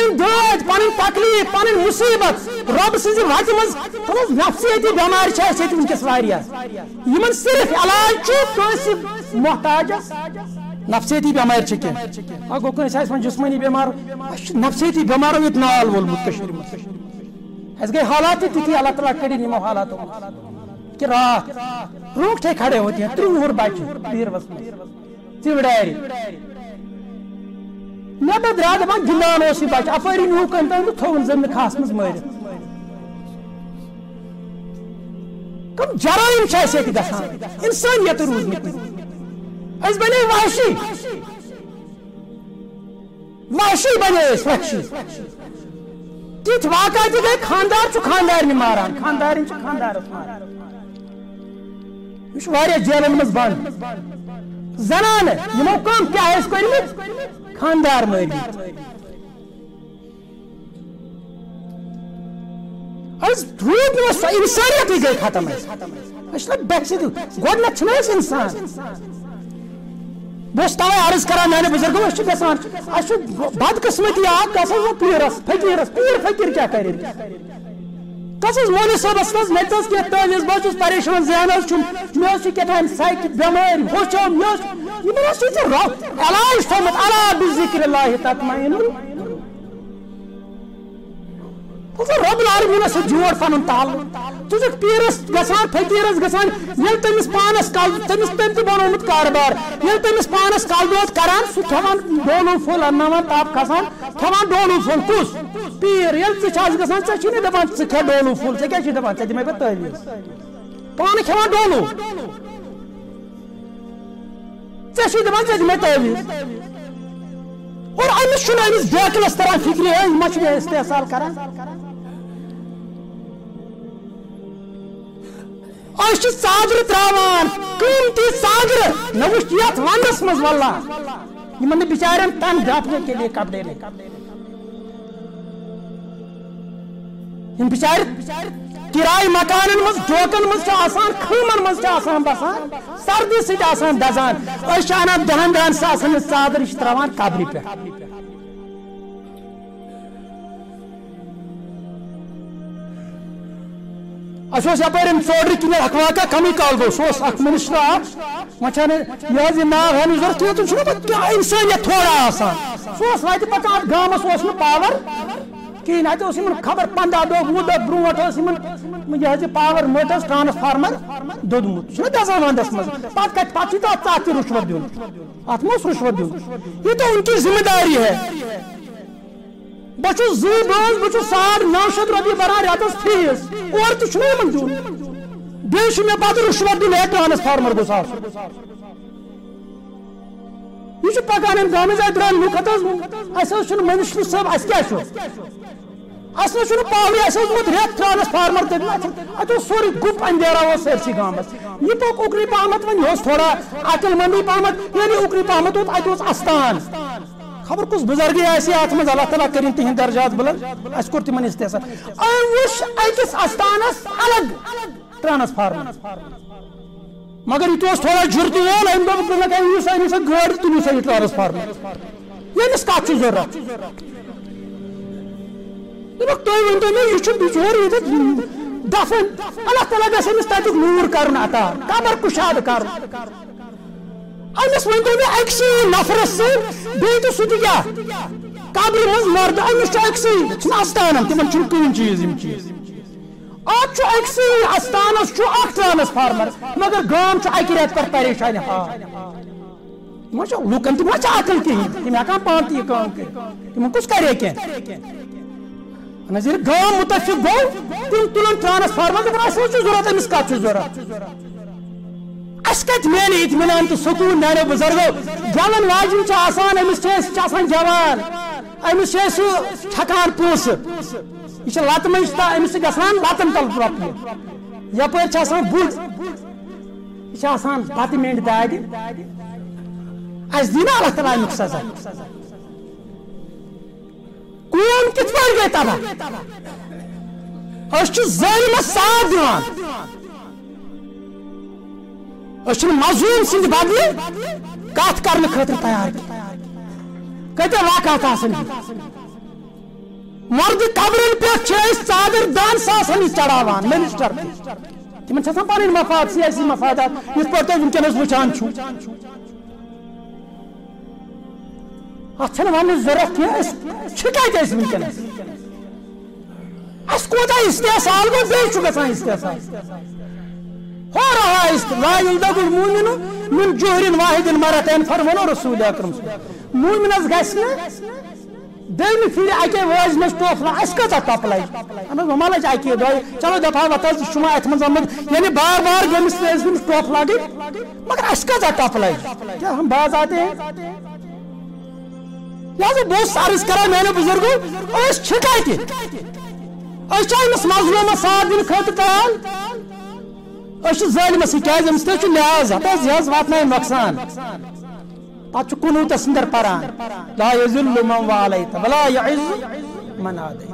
پن دود پن تکلیف پن مصیبت. رب سز وتہ مز نفسیتی بٮ۪مارِ چھِ اَسہِ ییٚتہِ وٕنکٮ۪س واریاہ یِمن صرف علاج چھُ کٲنٛسہِ محتاجس نفسیتی بٮ۪مارِ چھِ کینٛہہ گوٚو کٲنٛسہِ آسہِ وۄنۍ جسمٲنی بٮ۪مار اَسہِ چھُ نفسیتی بٮ۪مارو ییٚتہِ نال وولمُت کٔشیٖرِ منٛز اَسہِ گٔے حالات تہِ اللہ تعالیٰ کٔڑِنۍ یِمو حالاتو منٛز کہ رات روٗٹھے کھڑے ہوتے ہیں ترٛوُہُر بچہِ بیٖروَس منٛز ژِوڈارِ نیبر درا دپان گِنٛدان اوس یہِ بچہِ اپٲری نیوٗ کٔمۍ تام تہٕ تھوٚوُن زن نہٕ کھہس منٛز مٲرِتھ کم جرائم چھِ اَسہِ ییٚتہِ گژھان اِنسٲنیت روٗزمٕتۍ أسۍ بنے وحشی وحشی بنے أسۍ وحشی تِتھۍ واقع تہِ گٔے خاندار چھُ خاندارنہِ ماران خاندارِنۍ چھِ خاندارس ماران یہ چھُ واریاہ جیلن منٛز بنٛد زنانہٕ یِمو کم کیٛاہ ٲسۍ کٔرمٕتۍ خاندار مٲرمٕتۍ أسۍ روٗد نہٕ سۄ اِنسٲنیتٕے گٔے ختم اَسہِ أسۍ چھِنہ بحث گۄڈنٮ۪تھ چھِنہ أسۍ اِنسان۔ بہٕ اوسُس تَوَے عرض کران میانہِ بُزرگو أسۍ چھِ گژھان اَسہِ چھُ بدقٕسمتی اکھ گژھان وۄنۍ پیٖرس فقیٖرس پیٖر فقیٖر کیٛاہ کرِ گژھس مولوی صٲبس نظ مےٚ تہِ ٲس کینٛہہ تعویٖز بہٕ چھُس پریشان ذہن حظ چھُم مےٚ اوس یہِ کیٛاہ سایکہِ بٮ۪مٲرۍ ہوٚچھو مےٚ اوس یِمن اوس یہِ علاج تھوٚمُت علا بِذِکر اللہ تطمئن رب العالمینس سۭتۍ جوڑ پنُن تعلق ژٕ چھُکھ پیٖرس گژھان فقیٖرس گژھان ییٚلہِ تٔمِس پانس کل تٔمِس تٔمۍ تہِ بنومُت کاربار ییٚلہِ تٔمِس پانس کل دود کران سُہ کھٮ۪وان ڈولوٗ پھوٚل انناوان تاپھ کھسان کھٮ۪وان ڈولوٗ پھوٚل کُس پیٖر ییٚلہِ ژٕ چھَس گژھان ژےٚ چھُے نہٕ دپان ژٕ کھےٚ ڈولوٗ پھوٚل ژےٚ کیٛاہ چھُے دپان ژےٚ دِمے بہٕ تعویٖز پانہٕ کھٮ۪وان ڈولوٗ أمِس بیکلس تران فِکرِ ہے یہِ ما چھُ مےٚ استحصال کران أسۍ چھِ ژادرٕ تراوان قۭمتی ژادرٕ نہ وٕچھ یتھ ونٛدس منٛز واللہ یِمن نہٕ تن کے لیے کپڑے نہیں یِم بِچارِ کرایہِ مکانن منٛز ڈوکن منٛز چھِ آسان آسان بسان، سردی سۭتۍ آسان دزان۔ أسۍ دہن دہن ساسن ہٕنٛز ژادر تراوان قبرِ پٮ۪ٹھ۔ اَسہِ اوس یپٲرۍ ژوڈرِ کِنۍ اکھ کال گوٚو، سُہ اوس اکھ مِنسٹر اکھ وۄنۍ ناو ہٮ۪نٕچ ضوٚرتھ کینٛہہ تِم تھوڑا آسان۔ سُہ اوس وَتہِ پَکان اَتھ اوس کِہیٖنۍ اَتہِ اوس خبر پنٛداہ دۄہ وُہ دۄہ برونٛٹھ اوس یِمن پاور مٔٹ ٹرانسفارمر دوٚدمُت چھُنہ دَزان وَندَس منٛز پَتہٕ کَتہِ پَتہٕ چھُ تَتھ تَتھ تہِ رُشوت دیُن اَتھ ما اوس رُشوت دیُن یہِ تو ان کی ذمہٕ داری ہے۔ بہٕ چھُس زٕ بٲژ بہٕ چھُس ساڑ نو شیٚتھ رۄپیہِ بَران رٮ۪تس فیٖس اورٕ تہِ چھُنہ یِمن دیُن بیٚیہِ چھُ مےٚ پَتہٕ رُشوت دیُن ہے ٹرانسفارمر گوٚژھ آسُن یہ پکان ام گامس دران لوگ حظ اَسہِ حظ چھُنہٕ منسٹر صٲب اَسہِ کیٛاہ چھُ اَسہِ نہ چھُنہٕ پاورٕے ٹرانسفارمر دٔپِتھ اَتہِ اوس سورُے گُپ اندیرا اوس سٲرسٕے گامس یہِ پوٚک اُکنٕے پہمتھ وۄنۍ یہِ اوس تھوڑا، عقل منٛدٕے پہمتھ ییٚلہِ یعنی یہِ اُکنٕے پہمتھ استان۔ خبر کُس بُزرگٕے آسہِ اَتھ منٛز اللہ تعالیٰ کٔرِنۍ تِہنٛدۍ درجات بُلند۔ اَسہِ کوٚر تِمن استحصال أمۍ وٕچھ أکِس استانس الگ۔ ٹرانسفارمر مگر یہ اوس تھوڑا جُرتہٕ وول أمۍ دوٚپ دوٚپُکھ أنِو سا سا گٲڑۍ تُلِو سا، یہِ ٹرانسفارمر ییٚمِس کَتھ چھُ ضوٚرتھ دوٚپُکھ تُہۍ ؤنۍتو مےٚ یہِ چھُ بِچور ییٚتٮ۪تھ دفن۔ اللہ تعالیٰ گژھِ أمِس تَتیُک نوٗر کَرُن عطا قبر کُشاد کَرُن أمِس ؤنۍتو مےٚ أکسٕے نفرس سۭتۍ بیٚیہِ تہِ سُہ تہِ کیٛاہ قبرِ منٛز مرد أمِس چھُ أکسٕے چھُنہٕ اَستانن تِمن چھُنہٕ کٕہٕنۍ چیٖز یِم چیٖز اتھ چھُ أکسٕے استانس چھُ اکھ ٹرانسفارمر مگر گام چھُ اکہِ رٮ۪تہٕ پٮ۪ٹھ پریشانہِ ہا ما چھُ عقل کِہیٖنۍ تِم ہٮ۪کان پانہٕ تہِ یہِ کٲم کٔرِتھ تِمن کرے کینٛہہ اہن گام مُتفِق گوٚو تِم تُلن ٹرانسفارمر دپان اَسہِ حظ چھُ ضوٚرتھ أمِس کَتھ چھُ ضوٚرتھ اطمینان تہٕ سکوٗن میانیو بُزرگو۔ جلن واجٮ۪ن چھِ آسان أمِس چھِ آسان جوان أمِس چھِ چھکان پونٛسہٕ یہ لتہٕ منٛز أمِس چھِ گژھان لتن تل رۄپیہِ یپٲرۍ چھِ آسان بُڈ یہِ چھِ آسان بتہٕ مینٛڈ دادِ اَسہِ دی نا اللہ تعالیٰ امیُک سزا قوم کِتھ پٲٹھۍ گٔے تباہ أسۍ چھِ ظٲلمس ساتھ مرد قبرن پہ ژادر دان ساسن چڑھاوان منسٹر تمن پن مفاد، سیاسی مفادات یت پہ تھی ونکس وچان ات ون ضرورت کی ونکس اس کوتا استحصال گو بیچ گژھان استحصال ہو رہا ہے لا یلدغ المؤمن من جوہر واحد مرتين فرمانو رسول اکرم۔ مومن از گژھِ نہٕ دم پھر اکے واج مس ٹوفلا اس کتا ٹپلائی انا مالا جا اکے دای چلو دفا وتا شما ات من زمن یعنی بار بار گمس اس من ٹوفلا گی مگر اس کتا ٹپلائی کیا ہم باز آتے ہیں؟ لہذا بہت سارس کرا میں نے بزرگو اس چھکائی تھی اس چاہی مس مظلوم ساتھ دن خط تال اس ظالم سی کیا زمس تے لحاظ ہتا زیاز واتنا نقصان۔ پتہ کنوت اندر پران لا یذل من والیت ولا یعز من عادیت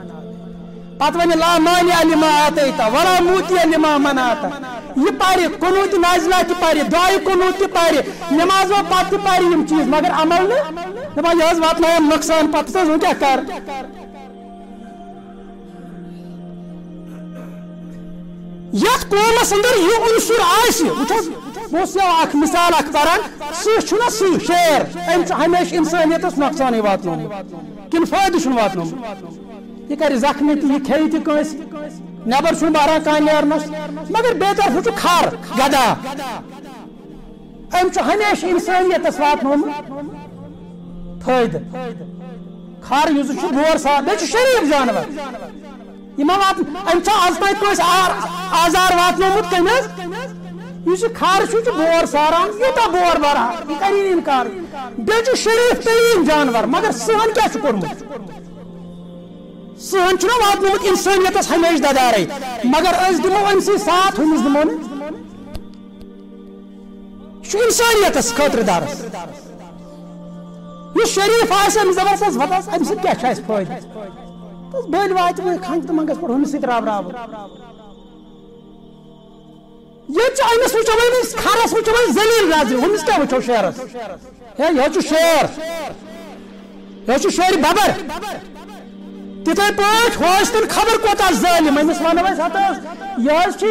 پتہ ونی لا مانع لما آتیت ولا موتی لما منعت. یہ پاری کنوت نازلہ تہ پاری دعای کنوت تہ پاری نماز و پتہ تہ پاری یم چیز، مگر عمل نہ دپا یہ حظ واتنایم نقصان پتہ تو کیا کر؟ یتھ قومس اندر یہ عنصر آسہ وچھ بہت اخ مثال اخ پران سہ چھنا سہ شیر ام ہمیشہ انسانیتس نقصان واتن کن فائدہ واتن یہ کر زخمی تہ یہ کھیہ تہ کنس نبر چھ باران کان نیرنس مگر بے طرف چھ کھار گدا ام ہمیشہ انسانیتس واتن فائدہ کھار یوز چھ بور سا بے شریف جانور یہ وات ام آز تک آزار واتنومت کمس اس خار بور ساران یوتا بور بران یہ کری انکار۔ بیچ شریف ترین جانور، مگر سہن کیا کورمت سہن چھنا واتنومت انسانیتس ہمیشہ ددارے مگر اس دمو ام سی ساتھ ہمس دمو شو انسانیتس خاطر دارس یہ شریف آس ام زبردست وتس ام سی کیا چھس فائدہ تس بل وات کھنگ تو منگس پر ہمس راب راب یہ امس وچو کھارس وچو زلیل راز ہمس کیا وچو شیرس ہے یہ شیر یہ شیر ببر تتھے پاٹ ہوش تن خبر کوتا ظالم امس ونو اس ہتس یہ چھ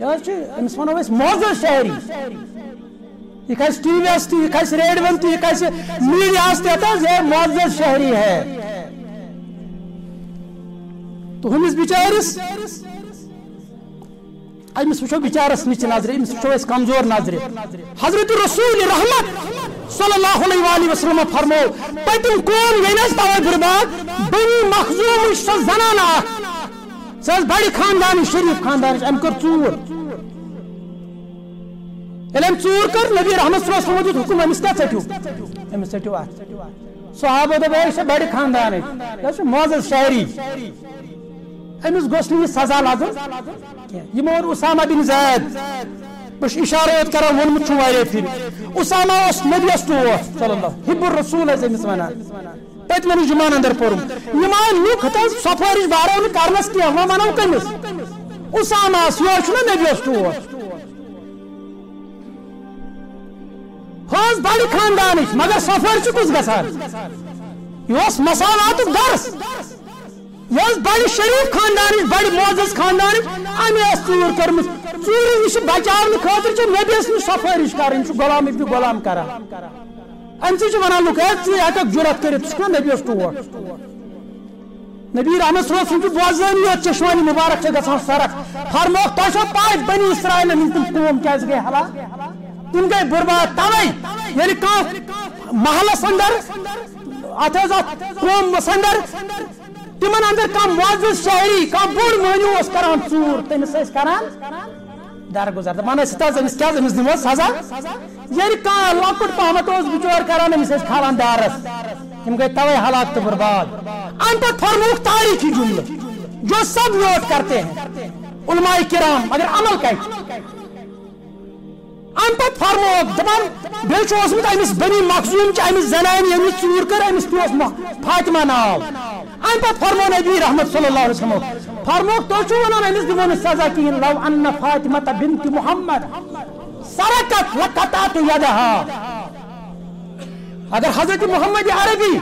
یہ چھ امس ونو اس موزر شہری یہ کس ٹی وی اس یہ کس ریڈیو تی یہ کس میڈیا اس تے یہ موزر شہری ہے تو ہمس بیچارس امس وچو بچارس نچ نظر امس وچو اس کمزور نظر حضرت رسول رحمت صلی اللہ علیہ وآلہ وسلم فرمو پتم قوم ینس تو برباد بنی مخزوم ش زنان اخ سز بڑی خاندان شریف خاندان ام کر ژور علم ژور کر نبی رحمت صلی اللہ علیہ وسلم حکم امس کیا ژٹیو امس ژٹیو ات صحابہ دے بڑی خاندان یہ معزز شاعری امس گوس یہ سزا لگن یہ مون اسامہ بن زید بس اشارات کران وونمت واریاہ پھر اسامہ اس نبی اس ٹوٹھ صلی اللہ حب الرسول اس امس ونان پتمن جمان اندر پورم یمان لوک ہتا سفارش بارون کرنس کی وہ منو کمس اسامہ اس یہ چھنا نبی اس ٹوٹھ ہوز بڑی خاندانش مگر سفر چکس گسان یہ مسالات درس یہ بڑی شریف خاندان بڑی معزز خاندان، امی اس ژور کرمت ژور نش بچاؤ خاطر چھ نبیس نش سفارش کرن چھ غلام ابن غلام کران۔ ام سے ونان لوک ہے ژٕ ہیکک جرت کٔرِتھ، ژٕ چھُکھ نبیس ٹوٹھ نبی رحمت صلی اللہ علیہ وسلم بوزان یہ چشمانی مبارک چھ گژھان سرک فرموک، تۄہہِ چھو پاے بنی اسرائیل ہٕنٛدۍ تِم قوم کیازِ گٔے ہلاک؟ تِم گٔے برباد توے۔ ییٚلہِ کانٛہہ محلس اندر، اتھ حظ اتھ قومس اندر تمن اندر کم معزز شہری کم بوڑ مہنیو اس کران ژور، تمس اس کران درگزر دپان ٲسۍ تاز أمِس کیٛاہ أمِس دِمو سزا؟ ییٚلہِ کانٛہہ لۄکُٹ پہمتھ اوس بِچور کران، أمِس ٲسۍ کھالان دارس۔ تِم گٔے توے ہلاک تہٕ برباد۔ اَمہِ پتہٕ تاریخی جملہٕ، جو سب نوٹ کرتے ہیں۔ علماء کرام مگر عمل کتہِ ام پت فرموک دپان بیٚیہِ چھُ اوسمُت، أمِس بنی مخزوٗم چھِ، أمِس زنانہِ ییٚمِس ژوٗر کٔر، أمِس تہِ اوس فاطمہ ناو۔ أنا فرمو نبي رحمة صلى الله عليه وسلم. فرمو توشو ونا نزد من سزا كين لو أن فاطمة بنت محمد سرقت لقطات يدها. اگر حضرت محمد عربي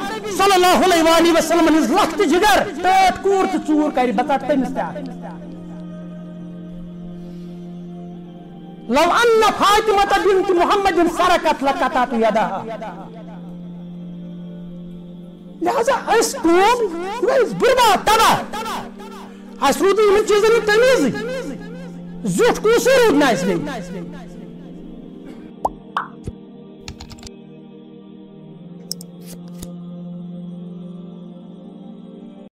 صلى الله عليه وسلم نزد لخت جگر. تات كورت چور كاري بطات تنستا لو أن فاطمة بنت محمد سرقت لقطات يدها. لہذا اس قوم برباد تباہ اس رود ان چیزن تمیز زیٹ کوسے رود نہ اس لیے